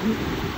Mm-hmm.